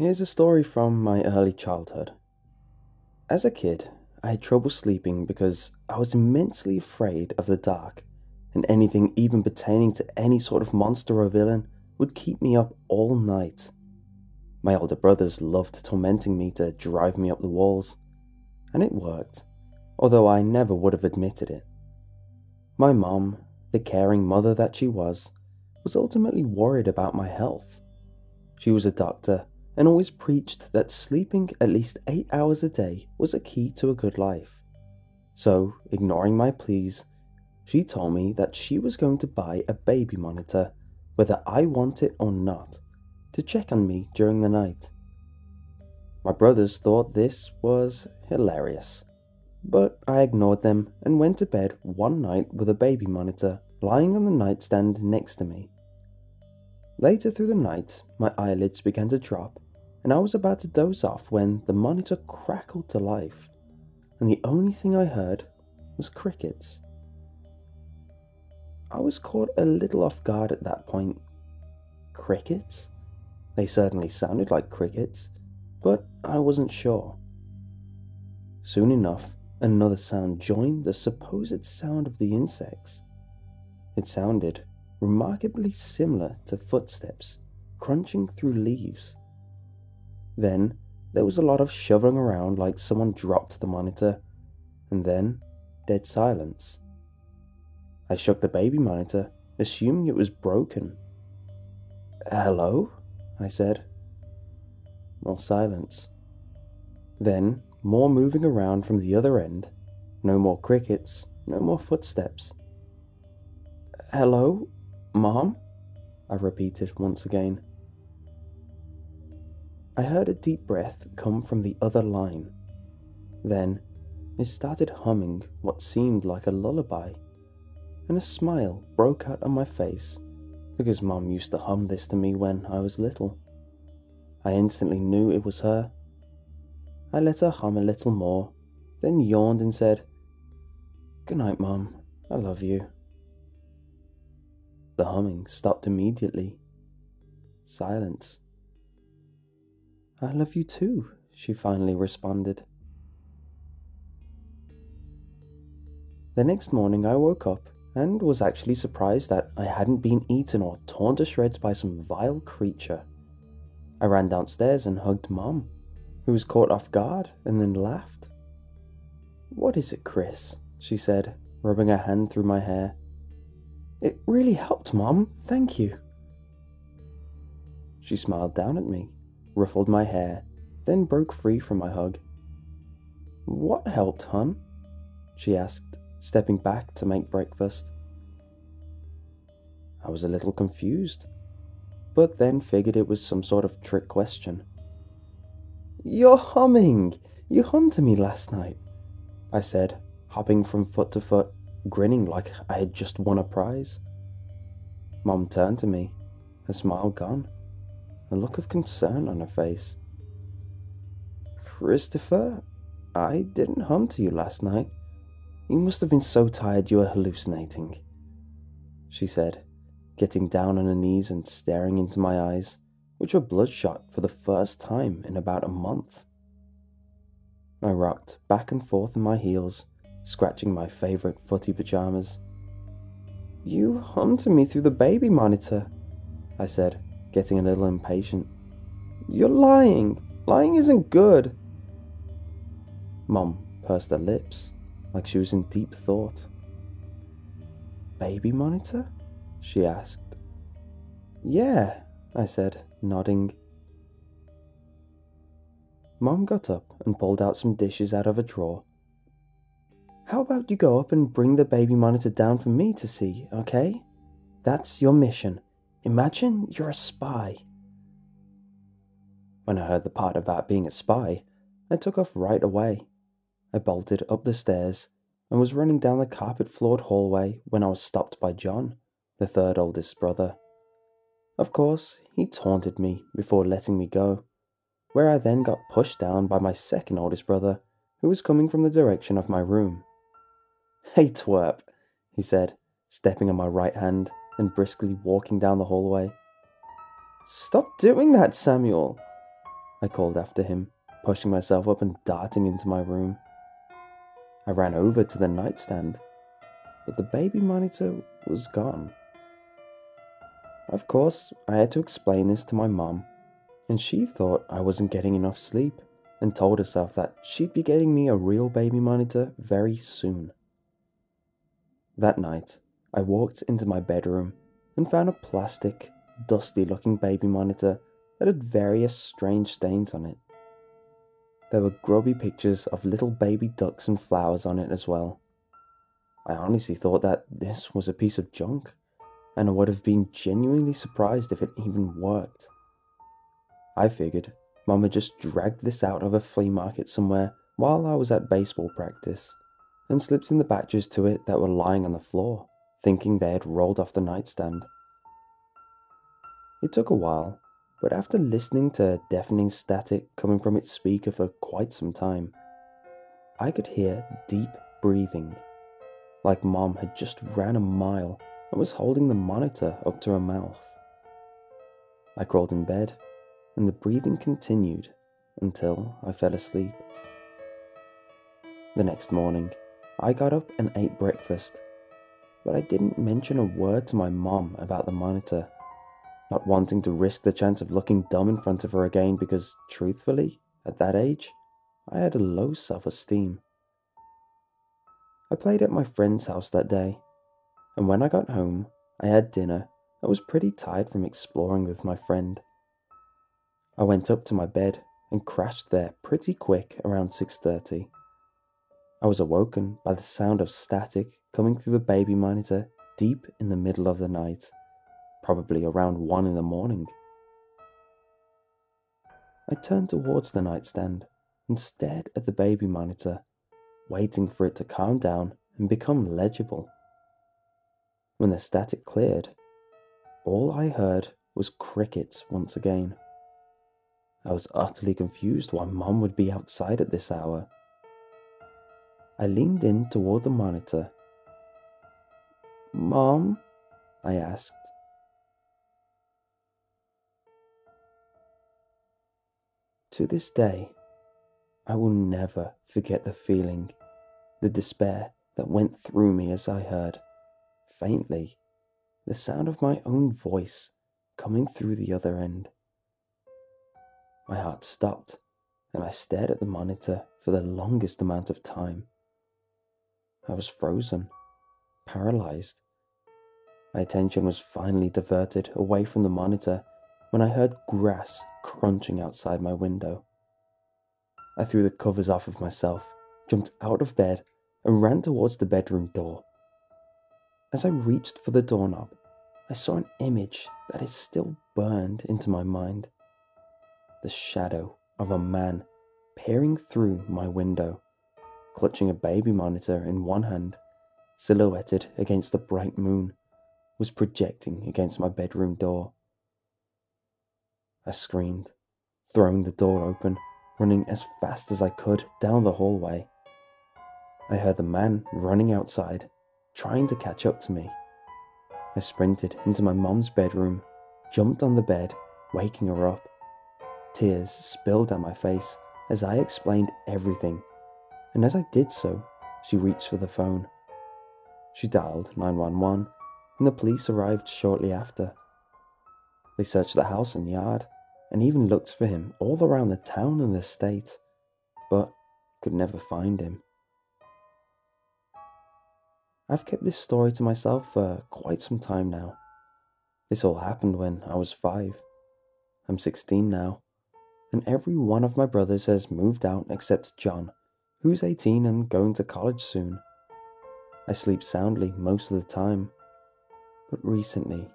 Here's a story from my early childhood. As a kid, I had trouble sleeping because I was immensely afraid of the dark, and anything even pertaining to any sort of monster or villain would keep me up all night. My older brothers loved tormenting me to drive me up the walls, and it worked, although I never would have admitted it. My mom, the caring mother that she was, was ultimately worried about my health. She was a doctor and always preached that sleeping at least eight hours a day was a key to a good life. So, ignoring my pleas, she told me that she was going to buy a baby monitor, whether I want it or not, to check on me during the night. My brothers thought this was hilarious, but I ignored them and went to bed one night with a baby monitor lying on the nightstand next to me. Later through the night, my eyelids began to drop and I was about to doze off when the monitor crackled to life, and the only thing I heard was crickets. I was caught a little off guard at that point. Crickets? They certainly sounded like crickets, but I wasn't sure. Soon enough, another sound joined the supposed sound of the insects. It sounded remarkably similar to footsteps crunching through leaves. Then there was a lot of shoving around like someone dropped the monitor, and then dead silence. I shook the baby monitor, assuming it was broken. Hello? I said. More silence. Then more moving around from the other end. No more crickets, no more footsteps. Hello? Mom? I repeated once again. I heard a deep breath come from the other line. Then it started humming what seemed like a lullaby, and a smile broke out on my face because Mom used to hum this to me when I was little. I instantly knew it was her. I let her hum a little more, then yawned and said, Good night, Mom. I love you. The humming stopped immediately. Silence. I love you too, she finally responded. The next morning, I woke up and was actually surprised that I hadn't been eaten or torn to shreds by some vile creature. I ran downstairs and hugged Mom, who was caught off guard and then laughed. What is it, Chris? she said, rubbing her hand through my hair. It really helped, Mom. Thank you. She smiled down at me ruffled my hair, then broke free from my hug. What helped, hun? she asked, stepping back to make breakfast. I was a little confused, but then figured it was some sort of trick question. You're humming! You hummed to me last night, I said, hopping from foot to foot, grinning like I had just won a prize. Mom turned to me, her smile gone a look of concern on her face. Christopher, I didn't hum to you last night. You must have been so tired you were hallucinating, she said, getting down on her knees and staring into my eyes, which were bloodshot for the first time in about a month. I rocked back and forth on my heels, scratching my favourite footy pajamas. You hummed to me through the baby monitor, I said, getting a little impatient. You're lying. Lying isn't good. Mom pursed her lips like she was in deep thought. Baby monitor? she asked. Yeah, I said, nodding. Mom got up and pulled out some dishes out of a drawer. How about you go up and bring the baby monitor down for me to see, okay? That's your mission. Imagine you're a spy. When I heard the part about being a spy, I took off right away. I bolted up the stairs and was running down the carpet floored hallway when I was stopped by John, the third oldest brother. Of course, he taunted me before letting me go, where I then got pushed down by my second oldest brother, who was coming from the direction of my room. Hey, twerp, he said, stepping on my right hand and briskly walking down the hallway. Stop doing that, Samuel! I called after him, pushing myself up and darting into my room. I ran over to the nightstand, but the baby monitor was gone. Of course, I had to explain this to my mom, and she thought I wasn't getting enough sleep and told herself that she'd be getting me a real baby monitor very soon. That night, I walked into my bedroom and found a plastic, dusty looking baby monitor that had various strange stains on it. There were grubby pictures of little baby ducks and flowers on it as well. I honestly thought that this was a piece of junk, and I would have been genuinely surprised if it even worked. I figured Mama just dragged this out of a flea market somewhere while I was at baseball practice, and slipped in the batches to it that were lying on the floor, thinking they had rolled off the nightstand. It took a while, but after listening to deafening static coming from its speaker for quite some time, I could hear deep breathing, like Mom had just ran a mile and was holding the monitor up to her mouth. I crawled in bed, and the breathing continued until I fell asleep. The next morning, I got up and ate breakfast, but I didn't mention a word to my mom about the monitor not wanting to risk the chance of looking dumb in front of her again because, truthfully, at that age, I had a low self esteem. I played at my friend's house that day, and when I got home, I had dinner and was pretty tired from exploring with my friend. I went up to my bed and crashed there pretty quick around 6:30. I was awoken by the sound of static coming through the baby monitor deep in the middle of the night probably around one in the morning. I turned towards the nightstand and stared at the baby monitor, waiting for it to calm down and become legible. When the static cleared, all I heard was crickets once again. I was utterly confused why Mum would be outside at this hour. I leaned in toward the monitor. Mom? I asked. To this day, I will never forget the feeling, the despair that went through me as I heard, faintly, the sound of my own voice coming through the other end. My heart stopped, and I stared at the monitor for the longest amount of time. I was frozen, paralyzed. My attention was finally diverted away from the monitor when I heard grass crunching outside my window. I threw the covers off of myself, jumped out of bed, and ran towards the bedroom door. As I reached for the doorknob, I saw an image that is still burned into my mind the shadow of a man peering through my window, clutching a baby monitor in one hand, silhouetted against the bright moon, was projecting against my bedroom door. I screamed, throwing the door open, running as fast as I could down the hallway. I heard the man running outside, trying to catch up to me. I sprinted into my mom's bedroom, jumped on the bed, waking her up. Tears spilled down my face as I explained everything, and as I did so, she reached for the phone. She dialed 911, and the police arrived shortly after. They searched the house and yard, and even looked for him all around the town and the state, but could never find him. I've kept this story to myself for quite some time now. This all happened when I was five. I'm 16 now, and every one of my brothers has moved out except John, who's 18 and going to college soon. I sleep soundly most of the time, but recently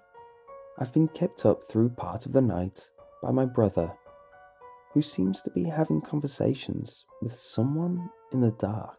I've been kept up through part of the night by my brother, who seems to be having conversations with someone in the dark.